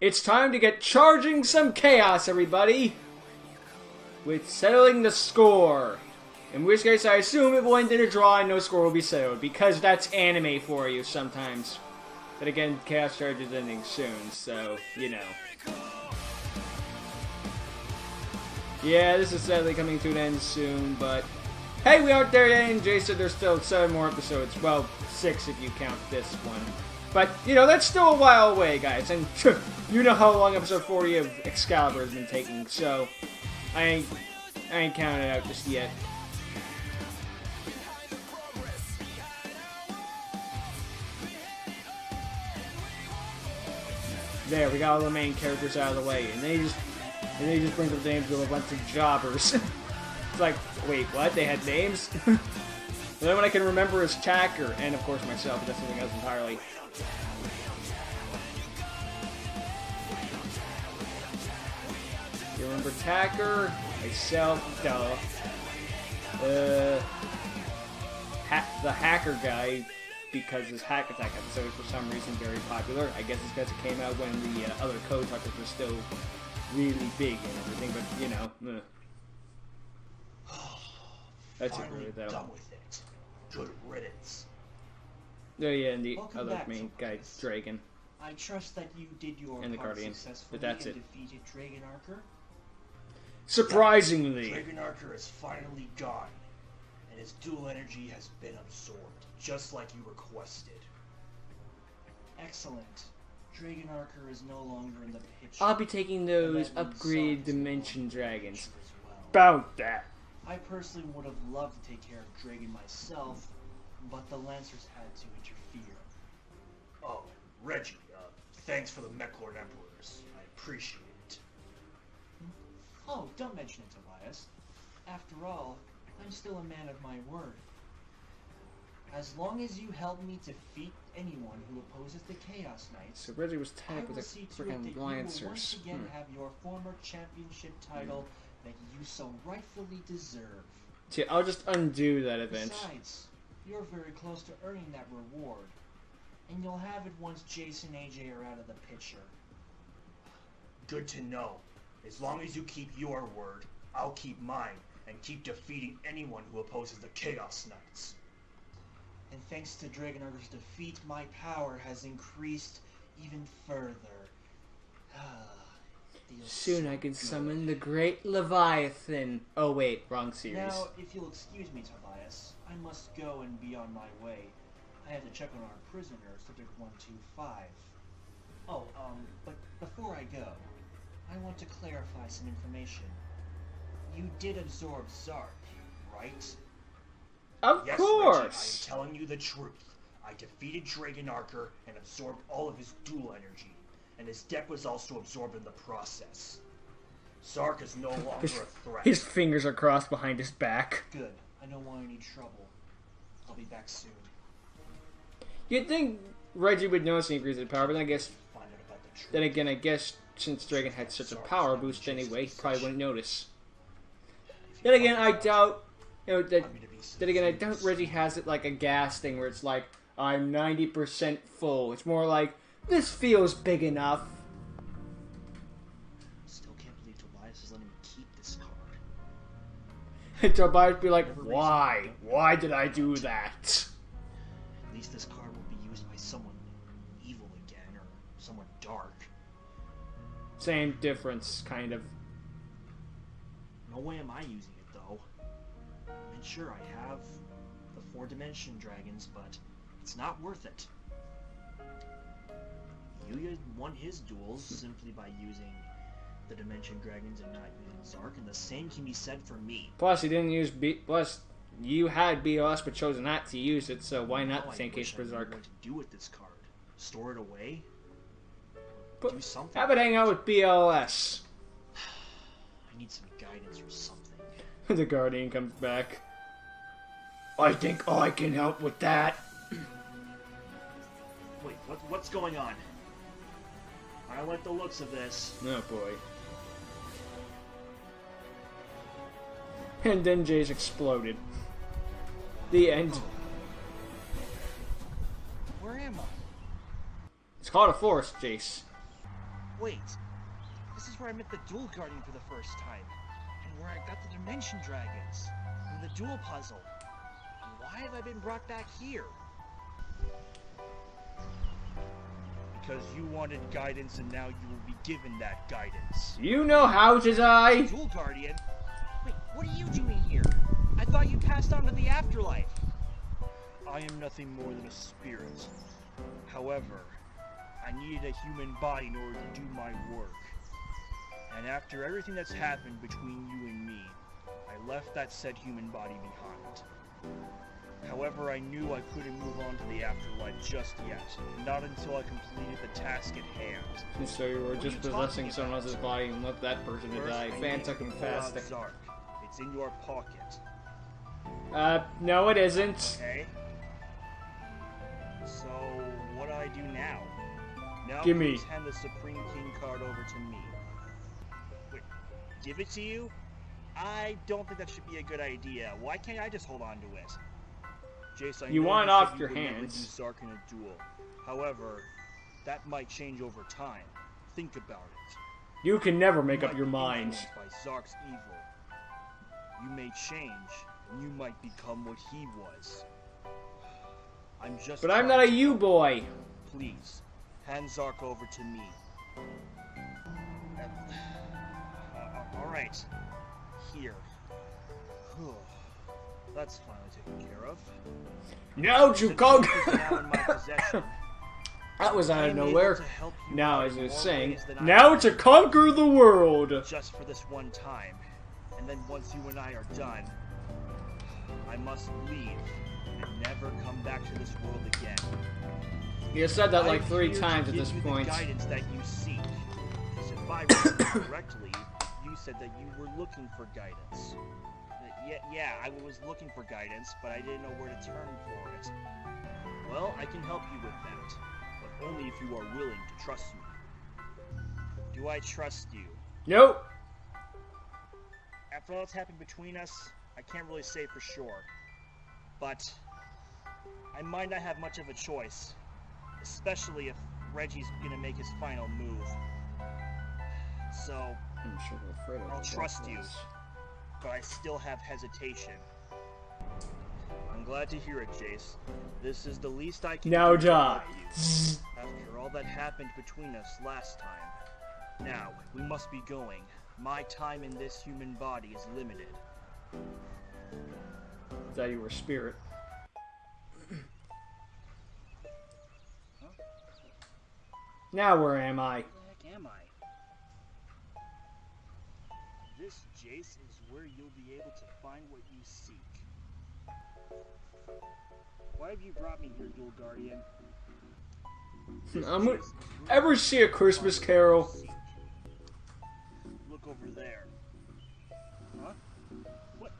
It's time to get charging some chaos, everybody! With settling the score. In which case, I assume it will end in a draw and no score will be settled, because that's anime for you sometimes. But again, Chaos Charge is ending soon, so, you know. Yeah, this is sadly coming to an end soon, but... Hey, we aren't there yet, and said there's still seven more episodes. Well, six if you count this one. But, you know, that's still a while away, guys, and you know how long episode 40 of Excalibur has been taking, so... I ain't, I ain't counting it out just yet. There, we got all the main characters out of the way, and they just and they just bring up names of a bunch of jobbers. it's like, wait, what? They had names? the only one I can remember is Tacker, and of course myself, but that's something else entirely. You remember Tacker, myself, duh. Uh, ha the hacker guy, because his Hack Attack episode is for some reason very popular. I guess it's because it came out when the uh, other Code Talkers were still really big and everything, but you know. That's Finally it, really, though. done with it. Good riddance. Oh yeah, and the Welcome other back, main guy, Tobias. Dragon. I trust that you did your And the part Guardian, successfully but that's and it. defeated Dragon Archer. Surprisingly, Dragonarcher is finally gone, and his duel energy has been absorbed, just like you requested. Excellent. Dragon Archer is no longer in the picture. I'll be taking those that means upgraded Dimension longer in the Dragons. picture well. About that. I personally would have loved to take care of Dragon myself, but the Lancers had to interfere. Oh, Reggie, uh, thanks for the Meklord Emperors. I appreciate it. Oh, don't mention it, Tobias. After all, I'm still a man of my word. As long as you help me defeat anyone who opposes the Chaos Knights, So Reggie was I tagged with the see to it that freaking you will once again Hmm. have your former championship title that you so rightfully deserve. See, I'll just undo that event. Besides, you're very close to earning that reward, and you'll have it once Jason and AJ are out of the picture. Good to know. As long as you keep your word, I'll keep mine, and keep defeating anyone who opposes the Chaos Knights. And thanks to Dragon Archer's defeat, my power has increased even further. Ah, Soon so I can good. summon the Great Leviathan. Oh wait, wrong series. Now, if you'll excuse me, Tobias, I must go and be on my way. I have to check on our prisoner, Subject 125. Oh, um, but before I go, I want to clarify some information. You did absorb Zark, right? Of Yes, course. Reggie, I am telling you the truth. I defeated Dragonarcher and absorbed all of his duel energy, and his deck was also absorbed in the process. Zark is no longer a threat. his fingers are crossed behind his back. Good. I don't want any trouble. I'll be back soon. You'd think Reggie would notice an increase in power, but then I guess Find out about the truth. then again, I guess since Dragon had such a power boost anyway, he probably wouldn't notice. Then again, I doubt. You know that. I'm gonna be Then again, I doubt Reggie has it like a gas thing where it's like I'm 90% full. It's more like this feels big enough. Tobias would be like, why? Why did I do that? At least this card will be used by someone evil again, or someone dark. Same difference, kind of. No way am I using it though. And sure, I have the four dimension dragons, but it's not worth it. Yuya won his duels simply by using the dimension dragons and not using Zark, and the same can be said for me. Plus, he didn't use B. Plus, you had BOS but chose not to use it, so oh, why not the same case for Zark? What to do with this card? Store it away? But do something. have it hang out with BLS. I need some guidance or something. the Guardian comes back. I think I can help with that. Wait, what, what's going on? I like the looks of this. Oh boy. And then Jay's exploded. The end. Where am I? It's called a forest, Jace. Wait, this is where I met the Dual Guardian for the first time, and where I got the Dimension Dragons, and the Dual Puzzle. Why have I been brought back here? Because you wanted guidance and now you will be given that guidance. You know how to die. Dual Guardian? Wait, what are you doing here? I thought you passed on to the afterlife. I am nothing more than a spirit. However, I needed a human body in order to do my work. And after everything that's happened between you and me, I left that said human body behind. However, I knew I couldn't move on to the afterlife just yet, not until I completed the task at hand. So you were What just you possessing someone else's body and left that person to die. I Fantastic and pull fastic. Zark. It's in your pocket, Uh, no, it isn't. okay? So, what do I do now? Now Give me. hand the Supreme King card over to me. Wait, give it to you? I don't think that should be a good idea. Why can't I just hold on to it? Jason, You want it off you your hands. Zark in a duel. However, that might change over time. Think about it. You can never make You up your mind. By Zark's evil. You may change, and you might become what he was. I'm just. But I'm not a you boy. Please, hand Zark over to me. Uh, uh, all right, here. That's finally taken care of. No, Since Jukog! Now in my possession, that was out of nowhere. to help you Now, as I was saying, ways than I now to conquer the world. just for this one time. And then once you and I are done, I must leave and never come back to this world again. You said that like three times at this you point. The guidance that you seek. Because if I remember correctly, you said that you were looking for guidance. Yeah, yeah, I was looking for guidance, but I didn't know where to turn for it. Well, I can help you with that, but only if you are willing to trust me. Do I trust you? Nope. After all that's happened between us, I can't really say for sure. But I might not have much of a choice, especially if Reggie's gonna make his final move. So, I'm sure we're afraid of I'll trust but- you. but I still have hesitation. I'm glad to hear it, Jace. This is the least I can Now do to die. you after all that happened between us last time. Now, we must be going. My time in this human body is limited. That you were a spirit. Now where am I? Where the heck am I? This, Jace, is where you'll be able to find what you seek. Why have you brought me here, Dual Guardian? I'm gonna- Ever see a Christmas Carol? Over there. Huh? What?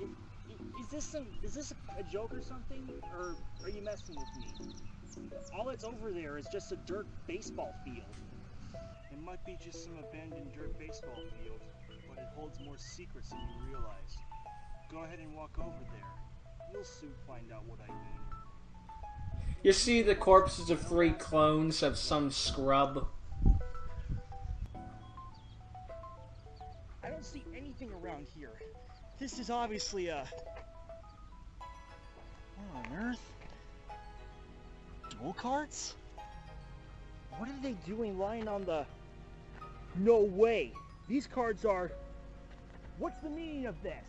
I- i- Is this some? Is this a joke or something? Or are you messing with me? All that's over there is just a dirt baseball field. It might be just some abandoned dirt baseball field, but it holds more secrets than you realize. Go ahead and walk over there. You'll soon find out what I mean. You see the corpses of three clones of some scrub. Don't see anything around here. This is obviously a. What on earth? Duel cards? What are they doing lying on the. No way! These cards are. What's the meaning of this?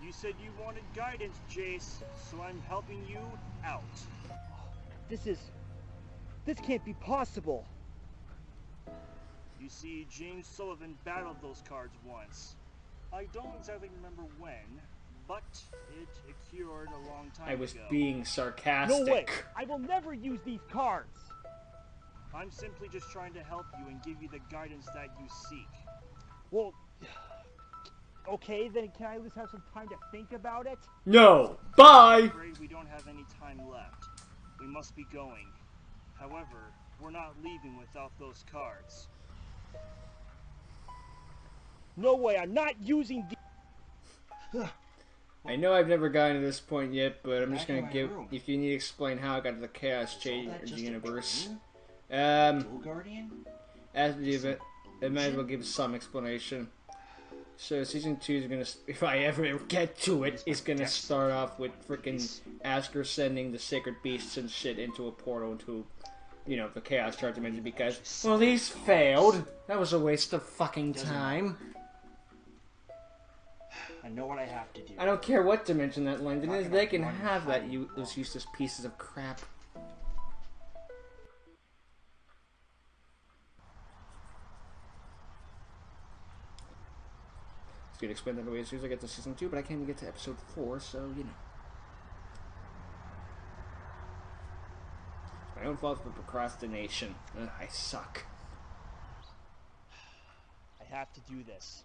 You said you wanted guidance, Jace, so I'm helping you out. This is. This can't be possible. You see, James Sullivan battled those cards once. I don't exactly remember when, but it occurred a long time ago. I was ago. being sarcastic. No way! I will never use these cards! I'm simply just trying to help you and give you the guidance that you seek. Well, okay, then can I at least have some time to think about it? No. Bye. I'm afraid we don't have any time left. We must be going. However, we're not leaving without those cards. No way, I'm not using the- I know I've never gotten to this point yet, but I'm just Back in gonna give. room. If you need to explain how I got to the Chaos Is Change that just a universe, um, Dual Guardian? as the event, it might as well give some explanation. So season two is gonna, if I ever get to it, it, is gonna start off with freaking Asker sending the sacred beasts and shit into a portal into, you know, the Chaos Chart dimension because well these failed. That was a waste of fucking time. I know what I have to do. I don't care what dimension that landed is, They can have that. You those useless pieces of crap. It's gonna explain that away as soon as I get to season two, but I can't even get to episode four, so you know. My own fault for procrastination. Ugh, I suck. I have to do this.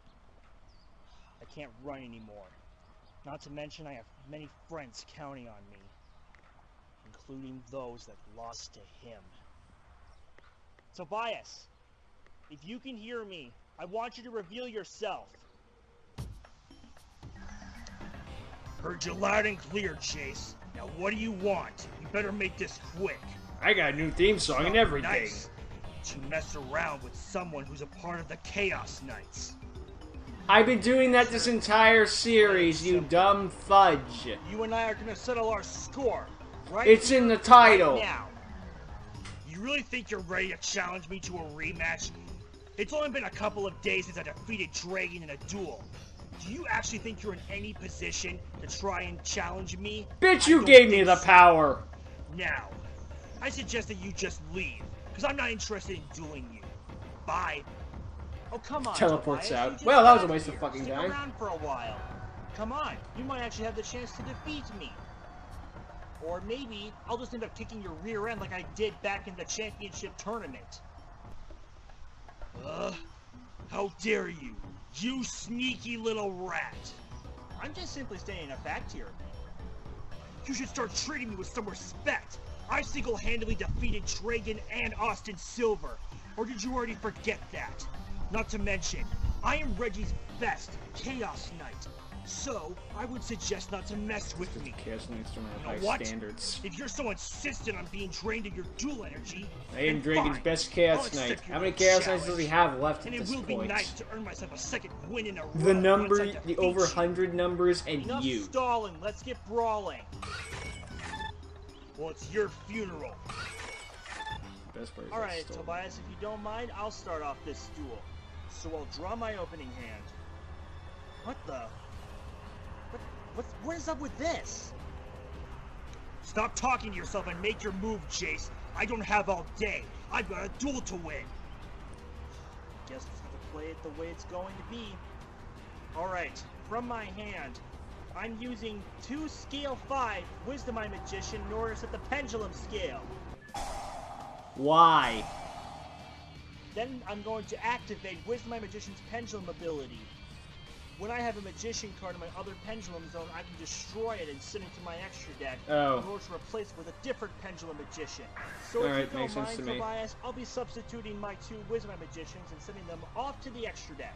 I can't run anymore. Not to mention I have many friends counting on me. Including those that lost to him. Tobias! If you can hear me, I want you to reveal yourself. Heard you loud and clear, Chase. Now what do you want? You better make this quick. I got a new theme song and everything. Nice to mess around with someone who's a part of the Chaos Knights. I've been doing that this entire series, you dumb fudge. You and I are gonna settle our score, right? It's in the title. Right now. You really think you're ready to challenge me to a rematch? It's only been a couple of days since I defeated Dragon in a duel. Do you actually think you're in any position to try and challenge me? Bitch, you gave me the power. Now, I suggest that you just leave, because I'm not interested in dueling you. Bye. Oh, come on. Teleports Tobias, out. Well, that was a waste of here. fucking Stick time. around for a while. Come on, you might actually have the chance to defeat me. Or maybe I'll just end up kicking your rear end like I did back in the championship tournament. Ugh, how dare you, you sneaky little rat. I'm just simply stating a fact here. You should start treating me with some respect. I single-handedly defeated Dragon and Austin Silver. Or did you already forget that? Not to mention, I am Reggie's best Chaos Knight. So, I would suggest not to mess with me. Chaos Knights don't have high what? standards. If you're so insistent on being drained of your duel energy, I am Dragon's best Chaos Knight. How many Chaos Knights does he have left at this And it will be nice to earn myself a second win in a row. The number, the over 100 numbers, and Enough you. stalling. Let's get brawling. Well, it's your funeral. Best part All right, Tobias, if you don't mind, I'll start off this duel. So I'll draw my opening hand. What the? What? What? What is up with this? Stop talking to yourself and make your move, Chase. I don't have all day. I've got a duel to win. Guess we'll have to play it the way it's going to be. All right, from my hand, I'm using two scale five Wisdom Eye Magician in order to set the pendulum scale. Why? Then I'm going to activate Wisdom Eye Magician's Pendulum ability. When I have a Magician card in my other Pendulum Zone, I can destroy it and send it to my extra deck Oh. in order to replace it with a different Pendulum Magician. So Alright, if you don't mind. Tobias, I'll be substituting my two Wisdom Eye Magicians and sending them off to the extra deck.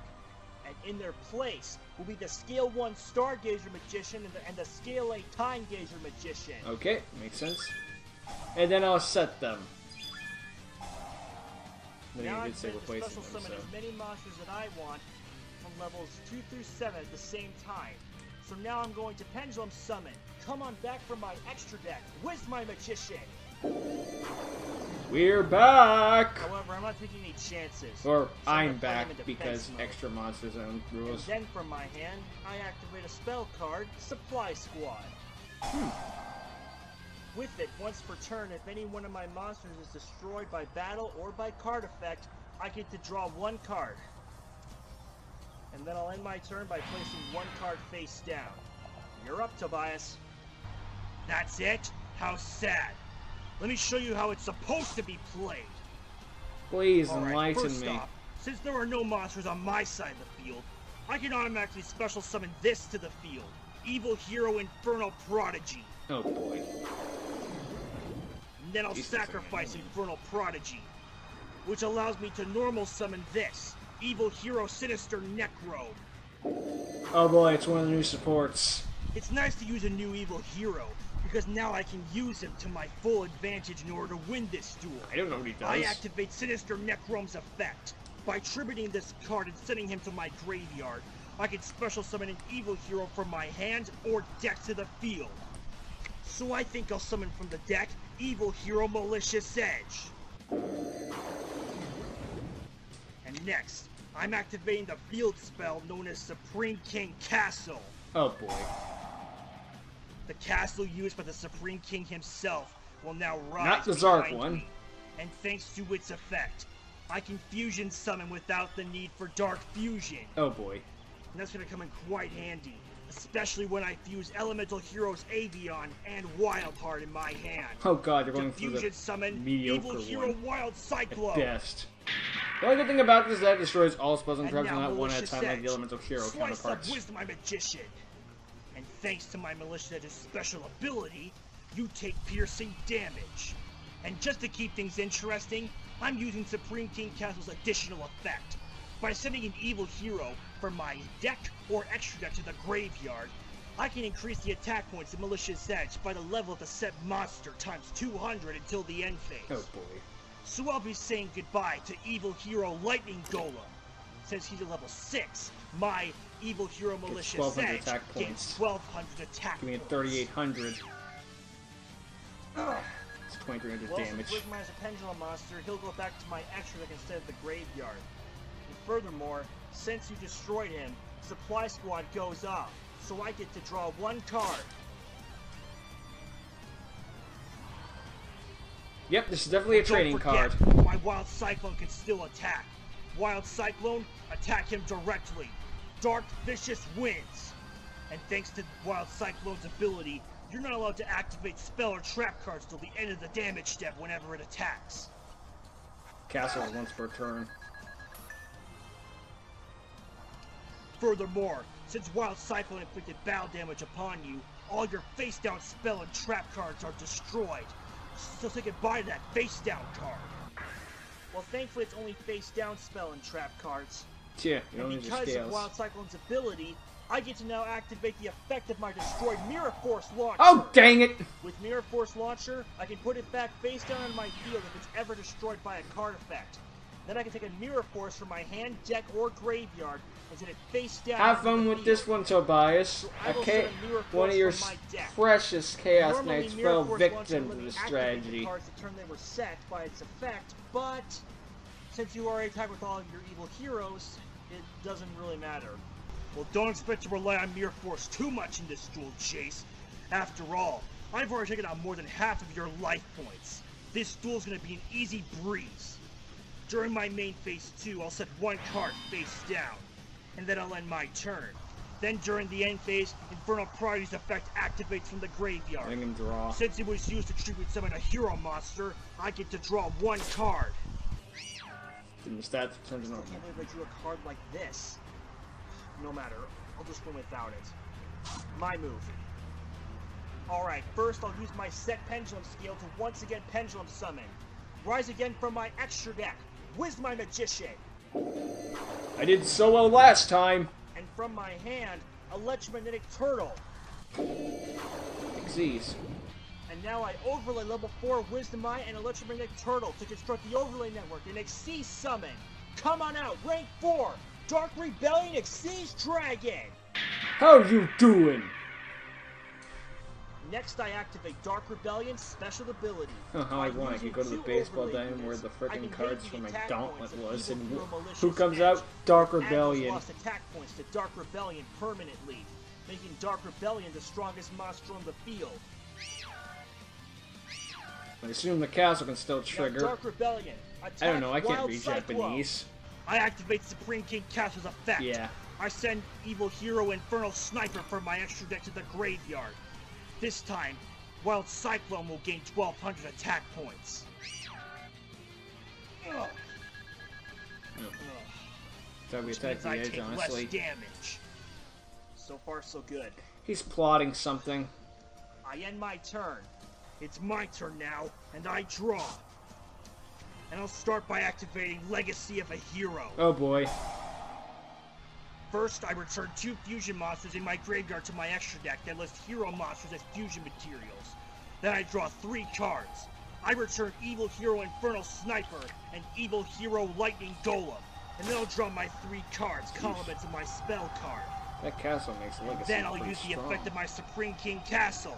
And in their place will be the Scale 1 Stargazer Magician and the, and the Scale 8 Time Gazer Magician. Okay, makes sense. And then I'll set them. Then Now you I'm did say replacing special them, summon so. as many monsters that I want from levels 2 through 7 at the same time. So now I'm going to Pendulum Summon. Come on back from my extra deck. Where's my Magician? We're back! However, I'm not taking any chances. Or So I'm back him in defense because mode. extra monster zone And rules. then from my hand, I activate a spell card, Supply Squad. Hmm. With it, once per turn, if any one of my monsters is destroyed by battle or by card effect, I get to draw one card. And then I'll end my turn by placing one card face down. You're up, Tobias. That's it? How sad. Let me show you how it's supposed to be played. Please Alright, enlighten first me. off, since there are no monsters on my side of the field, I can automatically special summon this to the field. Evil Hero Infernal Prodigy. Oh boy. And then I'll Jesus, sacrifice. Infernal Prodigy. Which allows me to normal summon this. Evil Hero Sinister Necro. Oh boy, it's one of the new supports. It's nice to use a new evil hero, because now I can use him to my full advantage in order to win this duel. I don't know what he does. I activate Sinister Necro's effect. By tributing this card and sending him to my graveyard, I can special summon an evil hero from my hand or deck to the field. So I think I'll summon from the deck Evil Hero Malicious Edge. And next, I'm activating the field spell known as Supreme King Castle. Oh boy. The castle used by the Supreme King himself will now rise Not the Zark one. me. And thanks to its effect, I can fusion summon without the need for Dark Fusion. Oh boy. And that's gonna come in quite handy, especially when I fuse Elemental Heroes Avian and Wildheart in my hand. Oh god, you're To going through fusion the summon mediocre Evil Hero one. Wild at Cyclone. best. The only good thing about this is that it destroys all spells and And traps on that one at a time like the elemental hero Slice counterparts. up Wisdom Eye magician. Thanks to my Edge's special ability, you take piercing damage. And just to keep things interesting, I'm using Supreme King Castle's additional effect. By sending an evil hero from my deck or extra deck to the graveyard, I can increase the attack points of Malicious Edge by the level of the set monster times 200 until the end phase. Oh boy. So I'll be saying goodbye to Evil Hero Lightning Golem. Since he's a level 6, my Evil Hero Malicious 1200 Edge attack points. 1200 attack it points. 3800. It's 2300 Well, damage. since Wigmar is a pendulum monster, he'll go back to my extra instead of the graveyard. And furthermore, since you destroyed him, Supply Squad goes up, so I get to draw one card. Yep, this is definitely a Don't trading forget, card. My Wild Cyclone can still attack. Wild Cyclone, attack him directly. Dark Vicious wins. And thanks to Wild Cyclone's ability, you're not allowed to activate spell or trap cards till the end of the damage step whenever it attacks. Castle once per turn. Furthermore, since Wild Cyclone inflicted battle damage upon you, all your face down spell and trap cards are destroyed. So say goodbye to that face down card. Well, thankfully, it's only face down spell and trap cards. Yeah, And because of. Wild Cyclone's ability, I get to now activate the effect of my destroyed Mirror Force launcher. Oh, dang it! With Mirror Force launcher, I can put it back face down on my field if it's ever destroyed by a card effect. Then I can take a Mirror Force from my hand, deck, or graveyard and send it face down. Have fun with field. this one, Tobias. I will Okay, set a one of your from my deck. precious Chaos Normally, Knights fell victim to this activate. The cards the turn they were set by its effect, but since you already attack with all of your evil heroes, doesn't really matter. Well, don't expect to rely on Mirror Force too much in this duel, Chase. After all, I've already taken out more than half of your life points. This duel's gonna be an easy breeze. During my main phase 2, I'll set one card face down, and then I'll end my turn. Then during the end phase, Infernal Prodigy's effect activates from the graveyard. Letting him draw. Since it was used to tribute summon a hero monster, I get to draw one card. And the stats turns I can't believe I drew a card like this. No matter, I'll just win without it. My move. Alright, first I'll use my set pendulum skill to once again pendulum summon. Rise again from my extra deck. Whiz my magician. I did so well last time. And from my hand, electromagnetic turtle. Xyz. And now I overlay level 4 Wisdom Eye and Electromagnetic Turtle to construct the overlay network and Exceed Summon. Come on out, rank 4, Dark Rebellion Xyz Dragon. How you doing? Next, I activate Dark Rebellion's special ability. Oh, how By ironic. You using go to the baseball overlay diamond where the I frickin' cards gain from my gauntlet was, and Hero wh- Malicious who comes Edge. out? Dark Rebellion. lost attack points to Dark Rebellion permanently, making Dark Rebellion the strongest monster on the field. I assume the castle can still trigger. Dark Rebellion. I don't know, I can't read Japanese. I activate Supreme King Castle's effect. Yeah. I send Evil Hero Infernal Sniper from my extra deck to the graveyard. This time, Wild Cyclone will gain 1200 attack points. Ugh. Ugh. So we Which attack means the edge, honestly. less damage. So far, so good. He's plotting something. I end my turn. It's my turn now, and I draw. And I'll start by activating Legacy of a Hero. Oh boy. First, I return two fusion monsters in my graveyard to my extra deck that list hero monsters as fusion materials. Then I draw three cards. I return Evil Hero Infernal Sniper and Evil Hero Lightning Golem. And then I'll draw my three cards, column into my spell card. That castle makes Legacy Then I'll use the strong. effect of my Supreme King Castle.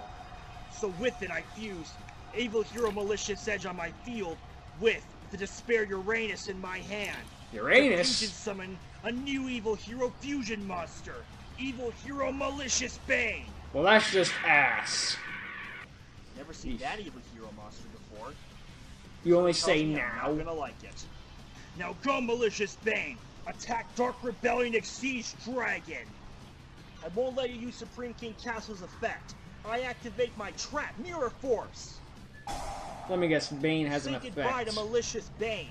So with it, I fuse Evil Hero Malicious Edge on my field with the Despair Uranus in my hand. Uranus? fusion summon a new Evil Hero fusion monster, Evil Hero Malicious Bane. Well, that's just ass. Never seen Yeesh. that Evil Hero monster before. You only Tells say now. I'm gonna like it. Now go, Malicious Bane! Attack Dark Rebellion Exceeds Dragon! I won't let you use Supreme King Castle's effect. I activate my trap, Mirror Force! Let me guess, Bane has Say an goodbye effect. to Malicious Bane.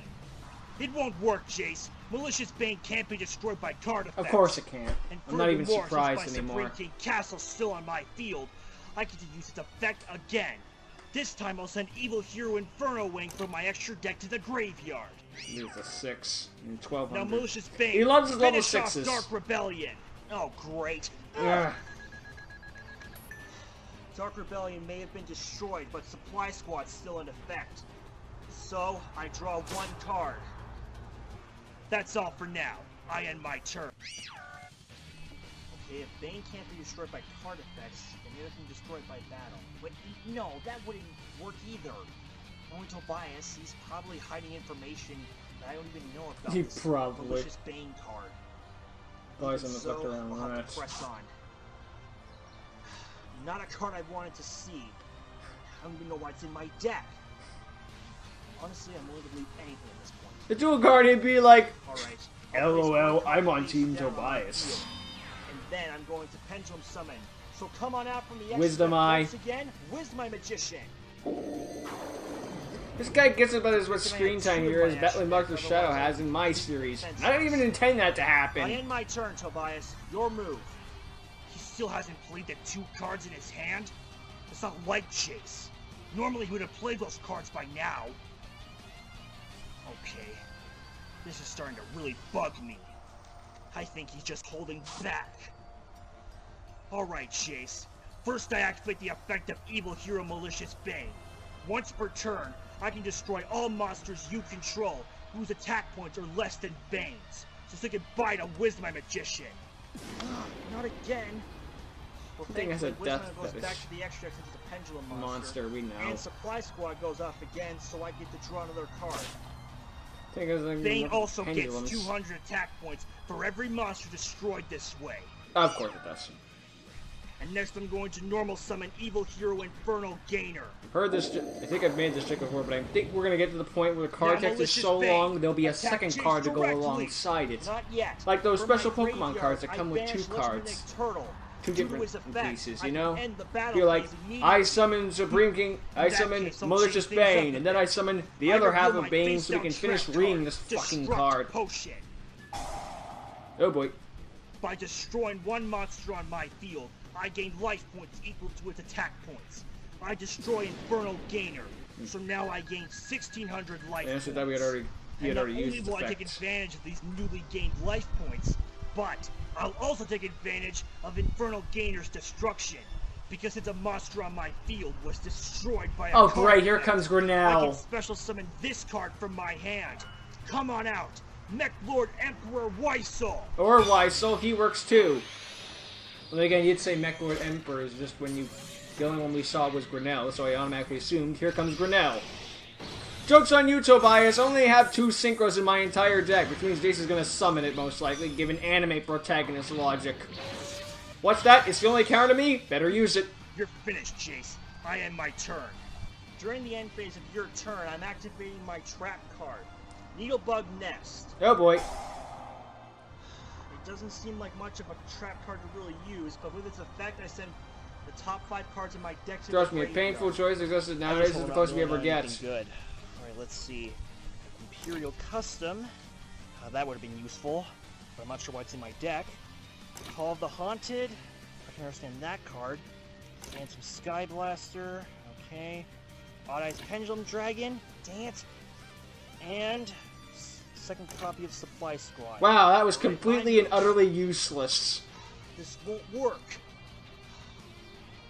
It won't work, Jace. Malicious Bane can't be destroyed by card effects. Of course it can't. And I'm not even furthermore, surprised since my anymore. Supreme King Castle's still on my field, I get to use its effect again. This time I'll send Evil Hero Inferno Wing from my extra deck to the graveyard. He's a 6 and Now 1200. Malicious Bane, He loves his level sixes. Dark Rebellion. Oh, great. Ugh. Ah. Dark Rebellion may have been destroyed, but Supply Squad's still in effect. So, I draw one card. That's all for now. I end my turn. Okay, if Bane can't be destroyed by card effects, then neither can be destroyed by battle. But no, that wouldn't work either. Knowing Tobias, he's probably hiding information that I don't even know about. He this probably. Malicious Bane card. Him so, around I'll have to press on. Not a card I wanted to see. I don't even know why it's in my deck. Honestly, I'm willing to believe anything at this point. The duel card, he'd be like, Alright. LOL, I'm on Team Down on the Tobias. And then I'm going to Pendulum Summon. So come on out from the extra Wisdom deck Eye. once again. Wisdom Eye Magician. this guy gets about as much Can screen time two here of as my Battling action Mark decks, Shadow has in my series. I didn't even intend that to happen. I end my turn, Tobias. Your move. Still hasn't played the two cards in his hand? It's not like Chase. Normally he would have played those cards by now. Okay. This is starting to really bug me. I think he's just holding back. Alright, Chase. First I activate the effect of Evil Hero Malicious Bane. Once per turn, I can destroy all monsters you control whose attack points are less than Bane's. So say goodbye to Wisdom Eye Magician. Not again. Well, Thing has a death goes fetish. back to the extra since it's a pendulum monster. Monster, we know. And Supply Squad goes off again, so I get to draw another card. Thing is, like, also pendulums. gets 200 attack points for every monster destroyed this way. Of course it does. And next I'm going to normal summon Evil Hero Infernal Gainer. Heard this. I think I've made this trick before, but I think we're gonna get to the point where the card text is so Bane. long there'll be a Attack second card to go directly. alongside it. Not yet. Like those my special Pokemon cards that I come with two cards. Turtle. Two different pieces, you know? end the battle You're like, I summon Supreme King, I summon Malicious change things up Bane, and then I summon the other half of Bane so we can finish reading this fucking card. Oh boy. By destroying one monster on my field, I gain life points equal to its attack points. I destroy Infernal Gainer, so now I gain 1600 life I points. answered that we had already, we and had not already used will I take advantage of these newly gained life points, but I'll also take advantage of Infernal Gainer's destruction. Because it's a monster on my field was destroyed by a Oh great, here comes comes I can special summon this card from my hand. Come on out, Mech Lord Emperor Weissel. Or Weissel, he works too. Well, again, you'd say Mech Lord Emperor is just when you. The only one we saw was Granel, so I automatically assumed here comes Granel. Joke's on you, Tobias. Only have two synchros in my entire deck, which means Jace is gonna summon it most likely, given anime protagonist logic. What's that? It's the only counter to me? Better use it. You're finished, Chase. I end my turn. During the end phase of your turn, I'm activating my trap card, Needlebug Nest. Oh boy. It doesn't seem like much of a trap card to really use, but with its effect, I send the top five cards in my deck to Trust the me, a painful choice existed nowadays is the closest we ever get. Good. Let's see. Imperial Custom. Uh, that would have been useful, but I'm not sure why it's in my deck. Call of the Haunted. I can understand that card. And some Sky Blaster. Okay. Odd Eyes Pendulum Dragon. Dang it. And second copy of Supply Squad. Wow, that was completely and utterly useless. This won't work.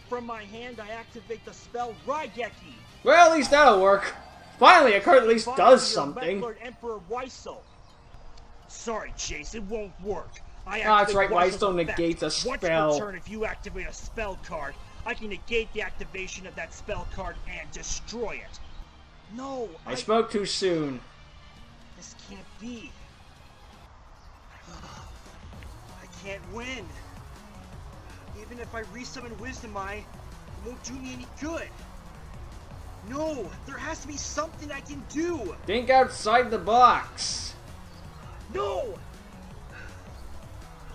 From my hand, I activate the spell Raigeki. Well, at least that'll work. Finally, a card at least does something. Lord Emperor Wisel. Sorry, Chase, it won't work. I Ah, that's right, Wisel negates a Once spell. per turn, if you activate a spell card, I can negate the activation of that spell card and destroy it. No, I spoke too soon. This can't be. I can't win. Even if I resummon Wisdom Eye, it won't do me any good. No, there has to be something I can do. Think outside the box. No!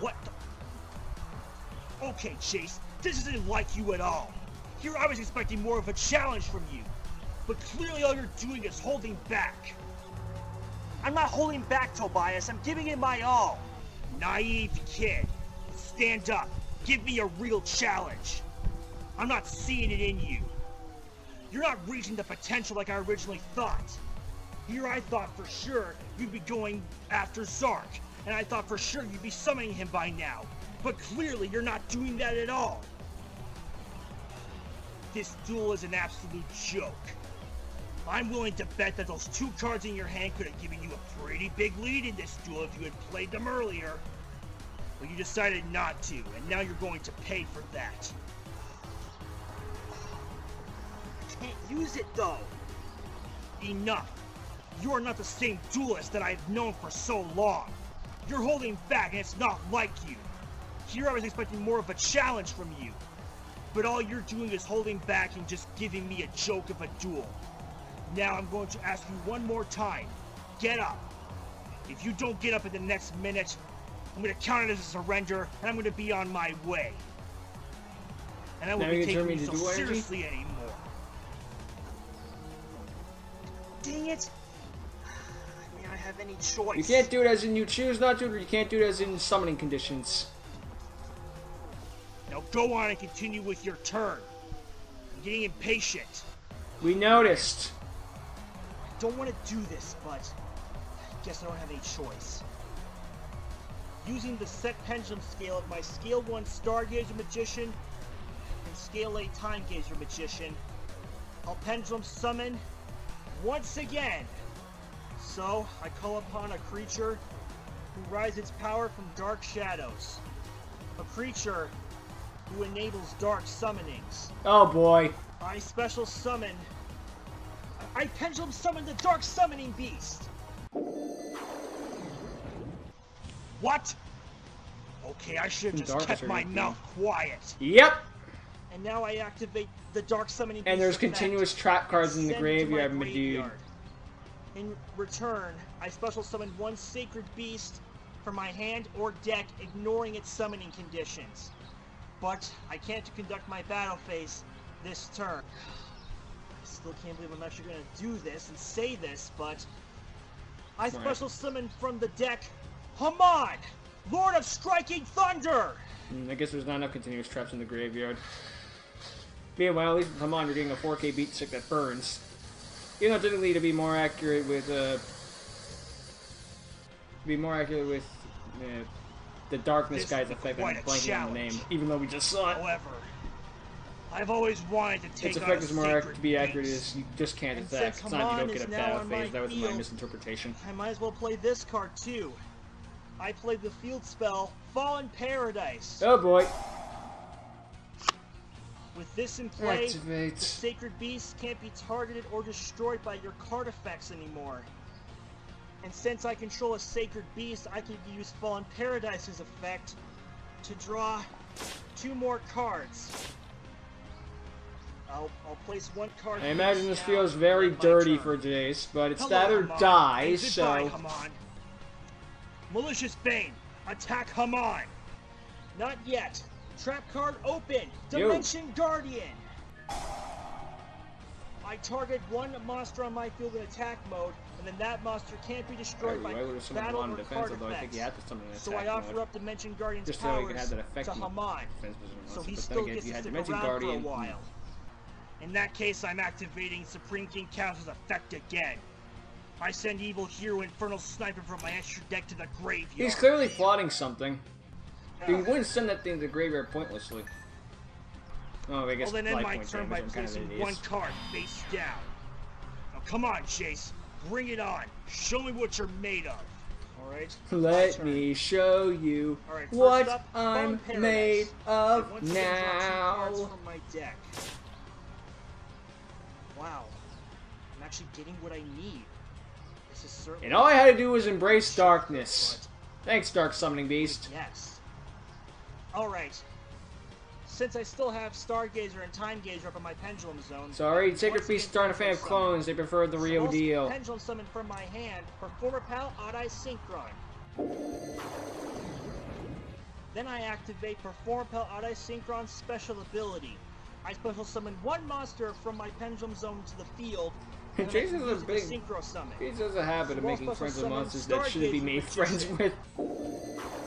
What the? Okay, Chase, this isn't like you at all. Here I was expecting more of a challenge from you, but clearly all you're doing is holding back. I'm not holding back, Tobias. I'm giving it my all. Naive kid. Stand up. Give me a real challenge. I'm not seeing it in you. You're not reaching the potential like I originally thought. Here I thought for sure you'd be going after Zark, and I thought for sure you'd be summoning him by now. But clearly you're not doing that at all. This duel is an absolute joke. I'm willing to bet that those two cards in your hand could have given you a pretty big lead in this duel if you had played them earlier. But you decided not to, and now you're going to pay for that. Can't use it though. Enough. You are not the same duelist that I've known for so long. You're holding back and it's not like you. Here I was expecting more of a challenge from you. But all you're doing is holding back and just giving me a joke of a duel. Now I'm going to ask you one more time. Get up. If you don't get up in the next minute, I'm going to count it as a surrender and I'm going to be on my way. And I won't be taking you so seriously anymore. Dang it! I mean, I have any choice. You can't do it as in you choose not to, or you can't do it as in summoning conditions. Now go on and continue with your turn. I'm getting impatient. We noticed. I don't want to do this, but I guess I don't have any choice. Using the set pendulum scale of my Scale 1 Stargazer Magician and Scale 8 Time Gazer Magician, I'll pendulum summon once again. So, I call upon a creature who rises its power from dark shadows. A creature who enables dark summonings. Oh boy. I special summon. I pendulum summon the Dark Summoning Beast. What? Okay, I should have just Dark kept my mouth quiet. Yep. And now I activate the Dark Summoning Beast. And there's effect continuous trap cards in the graveyard, my dude. In return, I special summon one Sacred Beast from my hand or deck, ignoring its summoning conditions. But I can't conduct my battle phase this turn. I still can't believe I'm actually going to do this and say this, but I special summon from the deck Hamon, Lord of Striking Thunder. Mm, I guess there's not enough continuous traps in the graveyard. Meanwhile, at least with you're getting a 4K beat stick that burns. You know, typically to be more accurate with, uh... To be more accurate with, uh, the Darkness This guy's effect, I'm blanking on the name, even though we just saw it. However, I've always wanted to take Its effect is more ac- sacred to be accurate is you just can't attack. It's not you don't get a battle phase. That was my field- misinterpretation. I might as well play this card too. I played the field spell Fallen Paradise. Oh boy. With this in play, the Sacred Beast can't be targeted or destroyed by your card effects anymore. And since I control a Sacred Beast, I can use Fallen Paradise's effect to draw two more cards. I'll, I'll place one card. I imagine this feels very dirty turn. for Jace, but it's Hello, that or Hamon, die, and goodbye, so... Hamon. Malicious Bane, attack Hamon. Not yet. Trap card open. Yo. Dimension Guardian. I target one monster on my field in attack mode, and then that monster can't be destroyed Why by would battle or card? I think effects. you to summon an So I offer mode. up Dimension Guardian's Just so powers can have that effect to Hamon, so he still gets to stick Dimension around Guardian, for a while. In that case, I'm activating Supreme King Castle's effect again. I send Evil Hero Infernal Sniper from my extra deck to the graveyard. He's clearly plotting something. He wouldn't send that thing to the graveyard pointlessly. Oh, I guess Well, then end my turn by kind of one card face down. Now come on, Chase. Bring it on. Show me what you're made of. Alright? Let me show you what up, I'm made of once again draw now. from my deck. Wow. I'm actually getting what I need. This is certainly And all I had to do was embrace darkness. Thanks, Dark Summoning Beast. Yes. Alright. Since I still have Stargazer and Time Gazer up in my Pendulum Zone... Sorry, I'm Sacred Beast starting a fan of clones. They prefer the real deal. Pendulum summon from my hand for former pal Odd Eye Synchron. Then I activate Performapal Odd Eye Synchron's special ability. I special summon one monster from my Pendulum Zone to the field. Jason's a it big- Synchro summon. He has a habit of making friends with monsters that shouldn't be made friends with.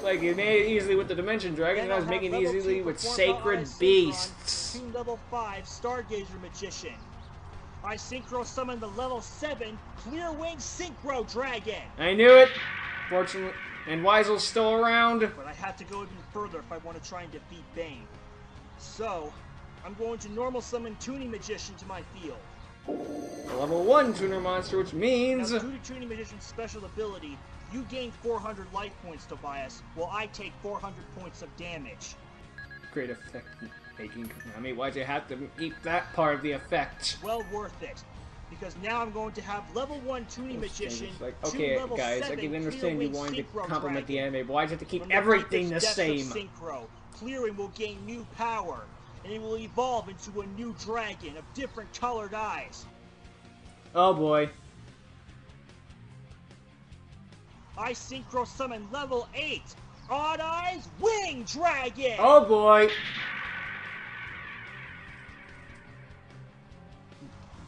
Like, he made it easily with the Dimension Dragon, and I was making it easily with Performapal Odd Eye Sacred Beasts. Two level 5 Stargazer Magician. I Synchro summon the level 7 Clear Wing Synchro Dragon. I knew it! Fortunately, and Wisel's still around. but I have to go even further if I want to try and defeat Bane. So, I'm going to normal summon Tuning Magician to my field. A level 1 tuner monster, which Now, means. due to Tuning Magician's special ability, you gain 400 life points, Tobias, while I take 400 points of damage. Great effect making. I mean, why'd you have to keep that part of the effect? Well worth it. Because now I'm going to have level 1 Tuning Magician, like, okay, guys, I can understand you wanting to compliment the anime, but why'd you have to keep From everything the same? Synchro, Clear Wing will gain new power, and it will evolve into a new dragon of different colored eyes. Oh boy. I synchro summon level 8, Odd Eyes Wing Dragon! Oh boy.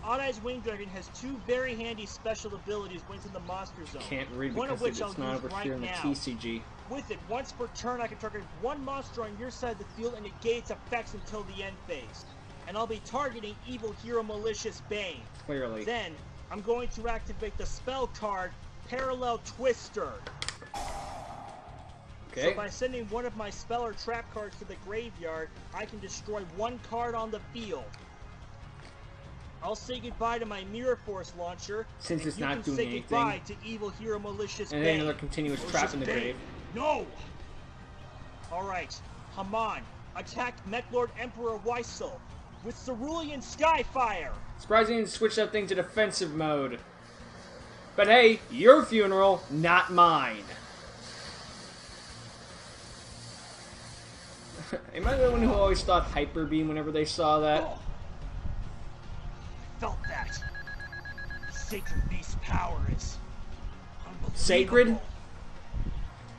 Odd Eyes Wing Dragon has two very handy special abilities when it's in the monster zone. Can't read one of because which it's I'll not over right here in the now. TCG. With it, once per turn, I can target one monster on your side of the field and negate its effects until the end phase. And I'll be targeting Evil Hero Malicious Bane. Clearly. Then, I'm going to activate the spell card Parallel Twister. Okay. So by sending one of my spell or trap cards to the graveyard, I can destroy one card on the field. I'll say goodbye to my Mirror Force launcher. Since it's and it's you not can doing say anything. goodbye to Evil Hero Malicious And Bane. then another continuous Malicious trap in the Bane. grave. No! Alright, Hamon, attack Meklord Emperor Wisel with Cerulean Skyfire! Surprising didn't switch that thing to defensive mode. But hey, your funeral, not mine. Am I the one who always thought Hyper Beam whenever they saw that? Oh. Felt that. Sacred Beast power is unbelievable. Sacred?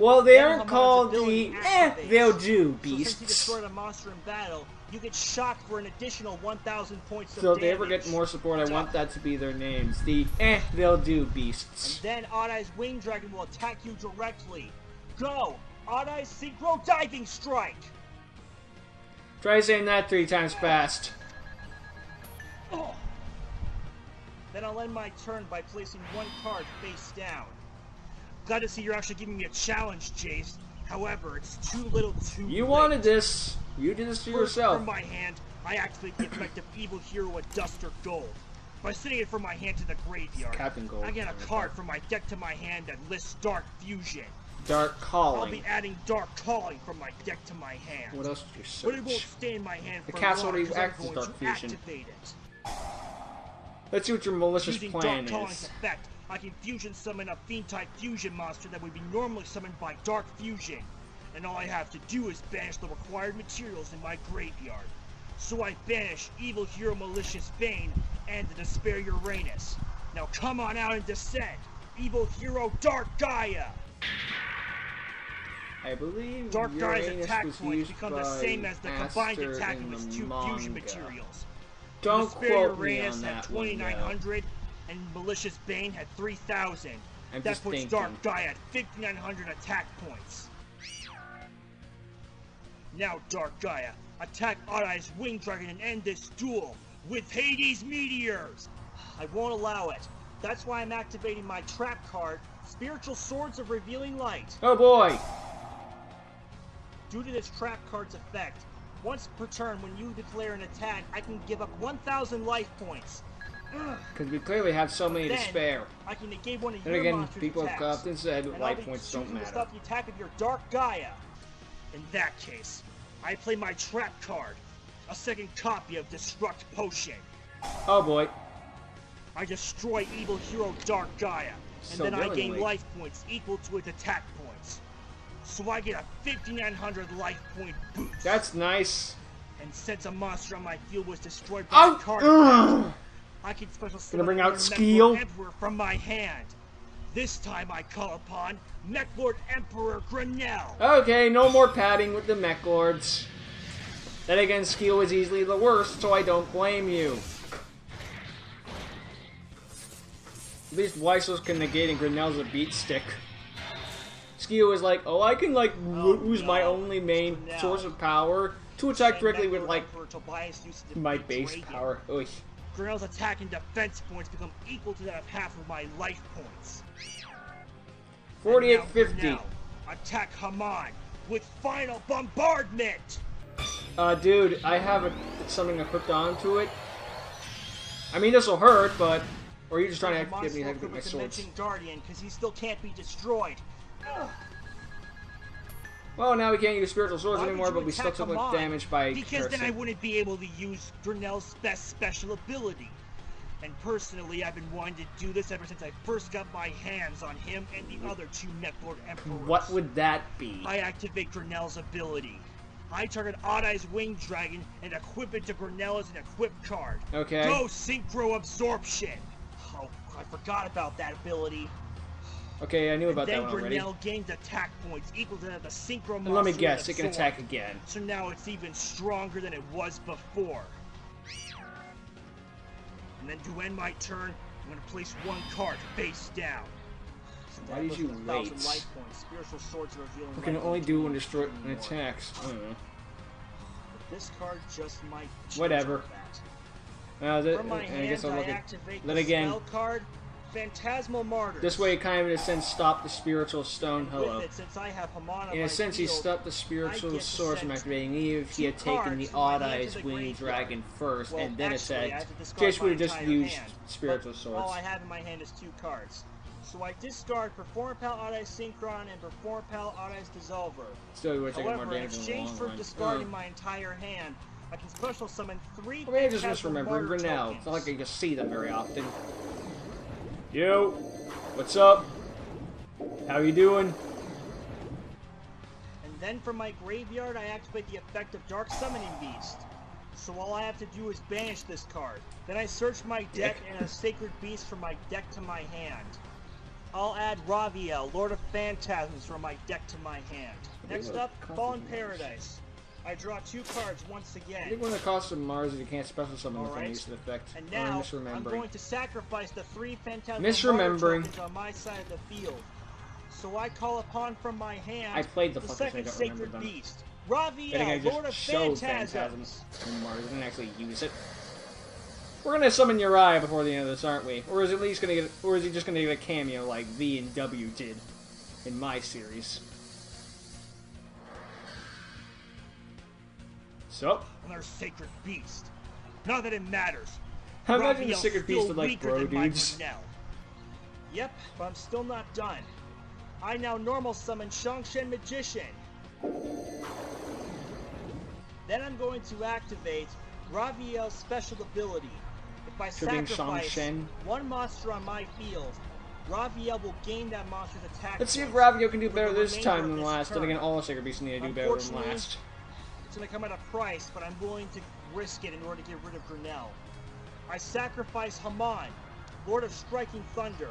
Well, they aren't called the eh, they'll do So since you beasts. destroyed a monster in battle, you get shocked for an additional 1,000 points of So if they ever get more support, I want that to be their names. The eh, they'll do And beasts. then Odd Eye's Wing Dragon will attack you directly. Go! Odd Eye's Synchro Diving Strike! Try saying that three times fast. Oh. Then I'll end my turn by placing one card face down. Glad to see you're actually giving me a challenge, Jace. However, it's too little too You late. wanted this. You did this to First, yourself. From my hand, I activate the effect of Evil Hero Adusted Gold. By sending it from my hand to the graveyard, Captain Gold. I get a card from my deck to my hand that lists Dark Fusion. Dark Calling. I'll be adding Dark Calling from my deck to my hand. What else did you But it won't search? stay in my hand The for long already acts as Dark to Fusion. activate it. Let's see what your malicious Using plan Dark Calling's is. effect, I can fusion summon a fiend-type fusion monster that would be normally summoned by Dark Fusion. And all I have to do is banish the required materials in my graveyard. So I banish Evil Hero Malicious Bane and the Despair Uranus. Now come on out and descend! Evil Hero Dark Gaia! I believe Dark Gaia's attack points become the same as the combined attack of its two fusion materials. Don't Despair quote me Uranus on had that though. 2,900, and Malicious Bane had 3,000. I'm that puts thinking. Dark Gaia at 5,900 attack points. Now, Dark Gaia, attack Odd Eye's Wing Dragon and end this duel with Hades Meteors! I won't allow it. That's why I'm activating my trap card, Spiritual Swords of Revealing Light. Oh boy! Due to this trap card's effect, once per turn when you declare an attack, I can give up 1,000 life points. Because we clearly have so many to spare. I can negate one of And your again, people have attacks, often said life points don't matter. stop the attack of your Dark Gaia. In that case, I play my trap card, a second copy of Destruct Potion. Oh boy. I destroy evil hero Dark Gaia, and So then I gain life points equal to its attack points. So I get a 5900 life point boost. That's nice. And since a monster on my field was destroyed by Oh! a card I can special summon bring out Skeel? Emperor from my hand. This time I call upon Mech Lord Emperor Grinnell. Okay, no more padding with the mech lords. Then again, Skeel was easily the worst, so I don't blame you. At least Wisel's can negate and Granel's a beat stick. Skeel is like, oh, I can like Oh, use my only main Granel. source of power to attack directly with like Emperor Tobias used to my base power. Oy. Granel's attack and defense points become equal to that of half of my life points. And now 4850. Attack Hamon with final bombardment. Uh, dude, I have a, something equipped onto it. I mean, this will hurt, but. Or are you just trying to get me to get my swords? Guardian because he still can't be destroyed. Ugh. Well, now we can't use spiritual swords Why anymore, but we still took like damage by Because then I wouldn't be able to use Granel's best special ability. And personally, I've been wanting to do this ever since I first got my hands on him and the other two Meklord Emperors. What would that be? I activate Granel's ability. I target Odd Eye's Winged Dragon and equip it to Granel as an equip card. Okay. Go Synchro Absorption! Oh, I forgot about that ability. Okay, I knew about that then one already. Granel gains attack points equal to the Synchro let me guess, it can attack again. So now it's even stronger than it was before. And then to end my turn, I'm gonna place one card face down. Since Why did you less than a thousand wait? life points, spiritual swords are revealing We can only do when destroy when attacks. I don't know. But This card just might Whatever. that. Uh, th- From my and I guess I'll look at. then again- card, Phantasmal Martyrs. This way, it kind of in a sense stopped the spiritual stone. Hello. it, since I have In a sense, he stopped the spiritual source from activating, even if he had taken the cards from my Odd Eyes Winged. Dragon first, Well, and then actually, I attacked. have to discard Jace would have just used hand, spiritual swords. All I have in my hand is two cards. So I discard Performapal Odd Eyes Synchron and Performapal Odd Eyes Dissolver. Still, you would have taken more However, in damage in exchange for discarding Uh, my entire hand, I can special summon three maybe I just Phantasmal misremembering Martyr Grinnell. It's not like tokens. I just see them very often. Yo, what's up? How you doing? And then from my graveyard, I activate the effect of Dark Summoning Beast. So all I have to do is banish this card. Then I search my deck and a Sacred Beast from my deck to my hand. I'll add Raviel, Lord of Phantasms, from my deck to my hand. Next up, Fallen Paradise. I draw two cards once again. I think of the costs of Mars you can't special summon with any use of effect. And now, I'm misremembering. going to sacrifice the three Phantasmal Misremembering. On my side of the field. So I call upon from my hand I played the the I second don't Sacred them. Beast, I think I Raviel, Lord of showed Phantasms. Phantasms Mars. I didn't actually use it. We're gonna summon Uriah before the end of this, aren't we? Or is it at least gonna get, or is he just gonna get a cameo like V and W did in my series? So, Another Sacred Beast. Not that it matters. I imagine the Sacred Beast with like bro dudes. Yep, but I'm still not done. I now normal summon Xiangsheng Magician. Then I'm going to activate Raviel's special ability. If I Tripping sacrifice one monster on my field, Raviel will gain that monster's attack. Let's see if Ravio can do better this time than last. Then turn. again, all the Sacred Beasts need to do better than last. It's gonna come at a price, but I'm willing to risk it in order to get rid of Granel. I sacrifice Hamon, Lord of Striking Thunder.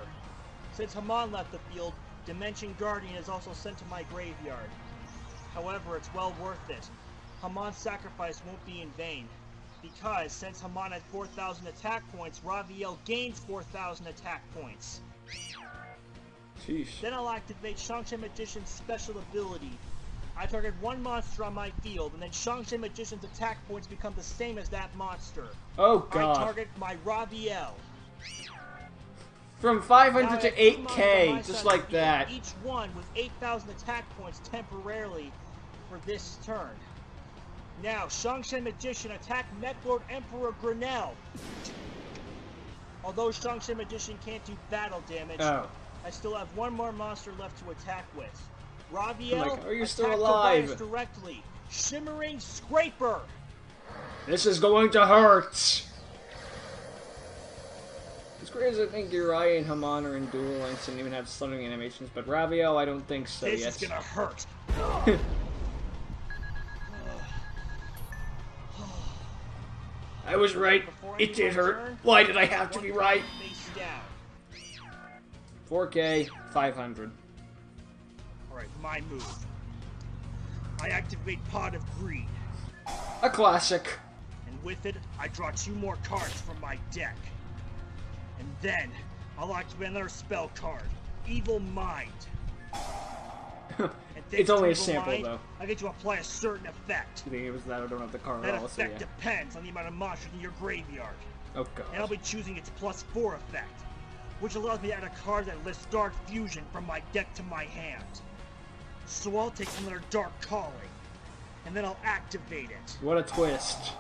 Since Hamon left the field, Dimension Guardian is also sent to my graveyard. However, it's well worth it. Hamon's sacrifice won't be in vain. Because since Hamon had 4,000 attack points, Raviel gains 4,000 attack points. Sheesh. Then I'll activate Xiangsheng Magician's special ability. I target one monster on my field, and then Xiangsheng Magician's attack points become the same as that monster. Oh god. I target my Raviel. From 500 I to have two monsters on 8k, just like of the field, that. Each one with 8,000 attack points temporarily for this turn. Now, Xiangsheng Magician attack Meklord Emperor Granel. Although Xiangsheng Magician can't do battle damage, Oh. I still have one more monster left to attack with. Raviel, Like, are you still alive? Directly. Shimmering Scraper. This is going to hurt! As great as I think Uriah and Hamon are in Duel Links and even have stunning animations, but Raviel, I don't think so this yet. is gonna hurt. I was right. Before It did hurt. Why did I have to be right? Down. 4K, 500. Alright, my move. I activate Pot of Greed, A classic. and with it, I draw two more cards from my deck. And then, I'll activate another spell card, Evil Mind. It's only a sample, Mind, though. I get to apply a certain effect. I think it was that I don't have the card That at all, so effect yeah. depends on the amount of monsters in your graveyard. Oh God. and I'll be choosing its plus 4 effect, which allows me to add a card that lists Dark Fusion from my deck to my hand. So I'll take another Dark Calling, and then I'll activate it. What a twist.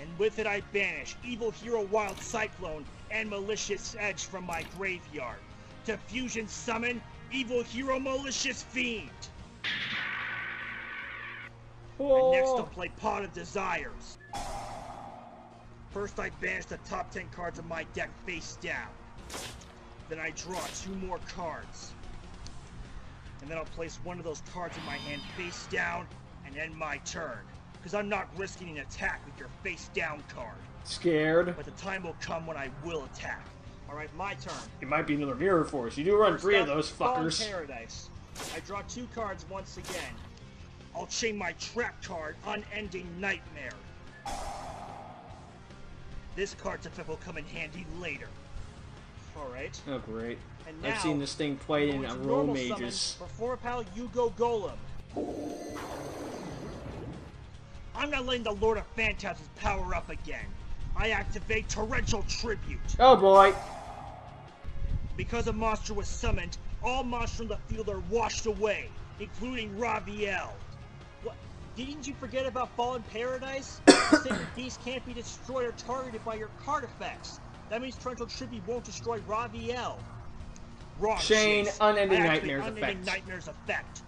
And with it I banish Evil Hero Wild Cyclone and Malicious Edge from my graveyard. To fusion summon Evil Hero Malicious Fiend. And next I'll play Pot of Desires. First I banish the top 10 cards of my deck face down. Then I draw two more cards. And then I'll place one of those cards in my hand face down and end my turn. Because I'm not risking an attack with your face down card. scared. But the time will come when I will attack. Alright, my turn. It might be another mirror force. You do run First three of those fuckers. Paradise. I draw two cards once again. I'll chain my trap card, Unending Nightmare. This card's effect will come in handy later. Alright. Oh great. And I've seen this thing played in a roll mages. Performapal Yugo Golem. I'm not letting the Lord of Phantasms power up again. I activate Torrential Tribute. Oh boy. Because a monster was summoned, all monsters in the field are washed away, including Raviel. What? Didn't you forget about Fallen Paradise? The Sacred Beast can't be destroyed or targeted by your card effects. That means Torrential Tribute won't destroy Raviel. Wrong, Chain. Unending Nightmares Unending effect. Nightmares effect.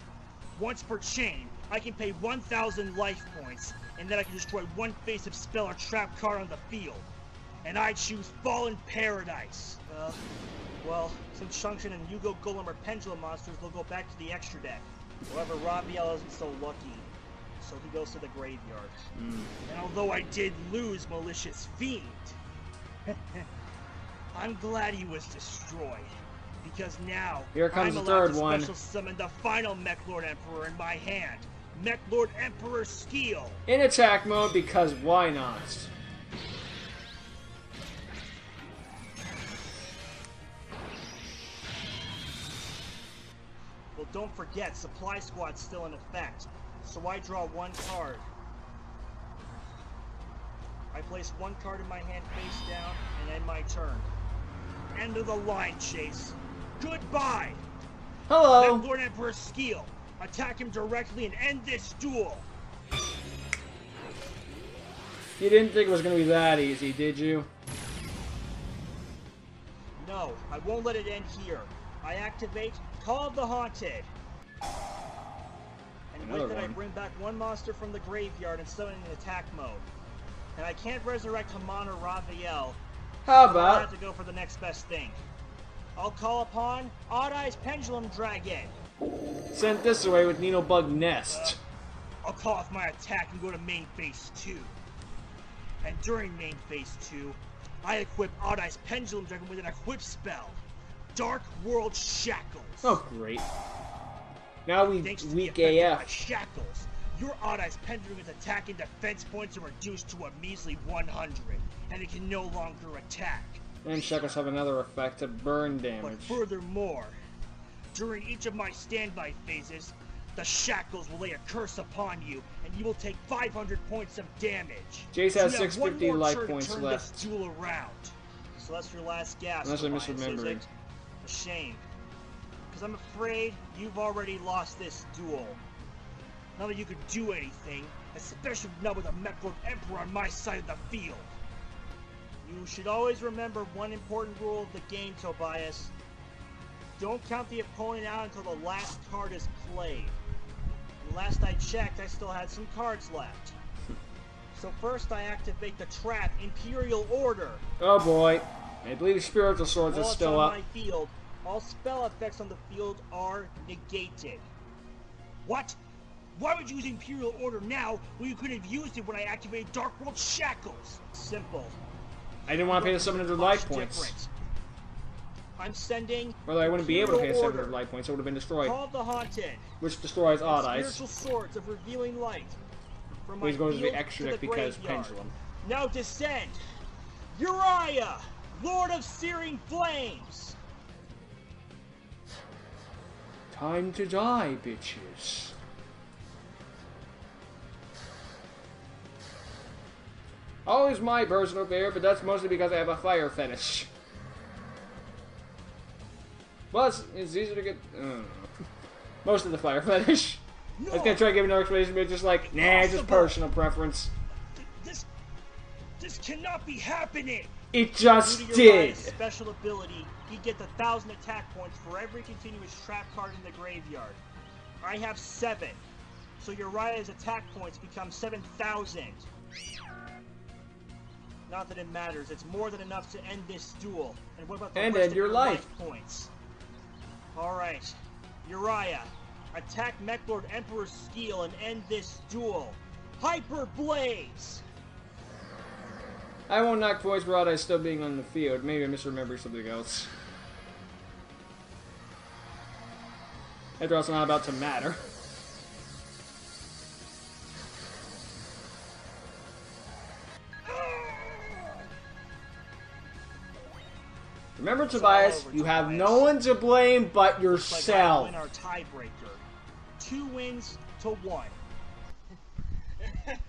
Once per chain, I can pay 1,000 life points, and then I can destroy one face of spell or trap card on the field. And I choose Fallen Paradise. Uh, well, since Xiangsheng and Yugo Golem are pendulum monsters, they'll go back to the extra deck. However, Raviel isn't so lucky, so he goes to the graveyard. Mm. And although I did lose Malicious Fiend, I'm glad he was destroyed. Because now, Here comes I'm the allowed third to one. special summon the final Meklord Emperor in my hand. Meklord Emperor Skeel. In attack mode because why not? Well, don't forget, Supply Squad's still in effect. So I draw one card. I place one card in my hand face down and end my turn. End of the line, Chase. Goodbye! Hello. Lord Emperor Skeel. Attack him directly and end this duel. You didn't think it was gonna be that easy, did you? No, I won't let it end here. I activate Call of the Haunted. And Another with it, I bring back one monster from the graveyard and summon in attack mode. And I can't resurrect Hamon or Raphael, How so I have to go for the next best thing. I'll call upon Odd Eyes Pendulum Dragon. sent this away with Nino Bug Nest? Uh, I'll call off my attack and go to main phase 2. And during main phase 2, I equip Odd Eyes Pendulum Dragon with an equip spell. Dark World Shackles. Oh great. Now we Thanks to the weak effect of my AF. shackles, your Odd Eyes Pendulum's attack and defense points are reduced to a measly 100, and it can no longer attack. And Shackles have another effect to burn damage. But furthermore, during each of my standby phases, the shackles will lay a curse upon you, and you will take 500 points of damage. Jace So has you have one 650 more life turn to points turn left. This duel around. so that's your last gasp. Unless I'm misremembering. A shame. Because I'm afraid you've already lost this duel. Not that you could do anything, especially not with a Meklord Emperor on my side of the field. You should always remember one important rule of the game, Tobias. Don't count the opponent out until the last card is played. And last I checked, I still had some cards left. So first I activate the trap Imperial Order. Oh boy. I believe Spiritual Swords While is still on up. my field, all spell effects on the field are negated. What? Why would you use Imperial Order now when you could have used it when I activated Dark World Shackles? Simple. I didn't want to pay the 700 Much life points. I'm sending Well, I wouldn't be able to pay the Imperial 700 Order. life points. It would have been destroyed. Call the Haunted. Which destroys Odd Eyes. Spiritual swords of revealing light. From He's going to be extra to because graveyard. Pendulum. Now descend! Uriah! Lord of Searing Flames! Time to die, bitches. Always my personal favorite, but that's mostly because I have a fire fetish. Plus, it's easier to get. I. Most of the fire fetish. I was gonna try to give another explanation, but it's just like, nah, just personal preference. This... This cannot be happening! It just did. Special ability, he gets a thousand attack points for every continuous trap card in the graveyard. I have seven, so Uriah's attack points become seven thousand. Not that it matters, it's more than enough to end this duel. And what about the And end your life. points? Alright, Uriah, attack Meklord Emperor Skeel and end this duel. Hyper Blaze! I won't knock Voice Rod as still being on the field. Maybe I'm misremembering something else. After all, it's not about to matter. Remember, Tobias, you have no one to blame but yourself. win our tiebreaker. Two wins to one.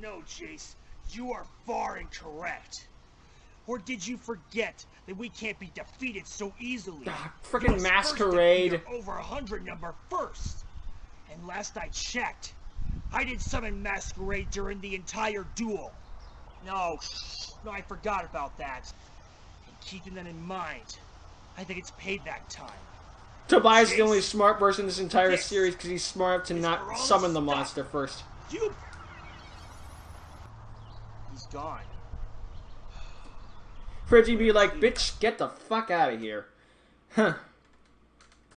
no, Jace, you are far incorrect. Or did you forget that we can't be defeated so easily? Ah, frickin' You must first masquerade. over a hundred number first. And last I checked, I did summon masquerade during the entire duel. No, no, I forgot about that. Keeping that in mind, I think it's payback time. Tobias is the only smart person in this entire This series because he's smart enough to not summon the stuff. monster first. You. He's gone. Fridgie be like, bitch, get the fuck out of here. Huh.